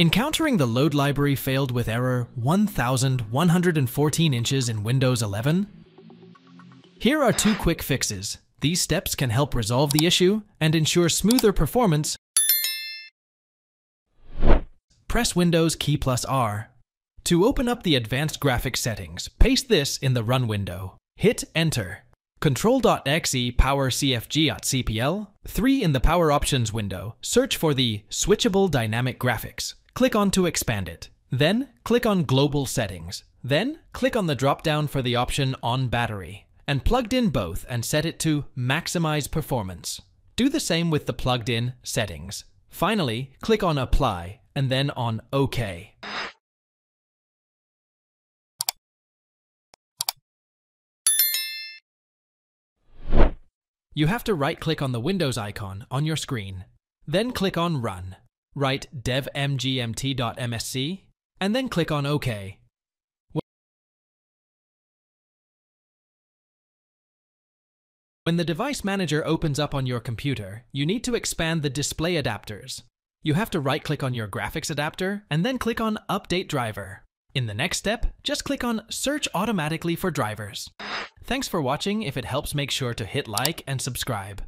Encountering the LoadLibrary failed with error 1114 inches in Windows 11? Here are two quick fixes. These steps can help resolve the issue and ensure smoother performance. Press Windows key plus R. To open up the advanced graphics settings, paste this in the Run window. Hit Enter. Control.exe power CFG.cpl. 3 in the Power Options window, search for the Switchable Dynamic Graphics. Click on to expand it. Then, click on Global Settings. Then, click on the drop-down for the option On Battery, and plugged in both and set it to Maximize Performance. Do the same with the plugged-in Settings. Finally, click on Apply, and then on OK. You have to right-click on the Windows icon on your screen. Then click on Run. Write devmgmt.msc, and then click on OK. When the device manager opens up on your computer, you need to expand the display adapters. You have to right-click on your graphics adapter and then click on Update Driver. In the next step, just click on Search automatically for drivers. Thanks for watching. If it helps, make sure to hit like and subscribe.